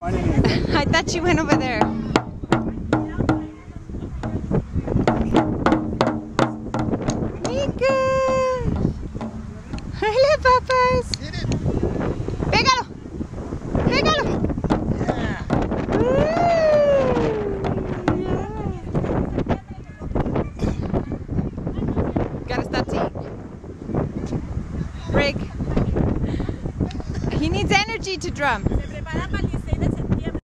I thought you went over there. Mika! Hola, papas. Pégalo. Pégalo. Woo! Yeah. Gotta stop to Break. He needs energy to drum. Se prepara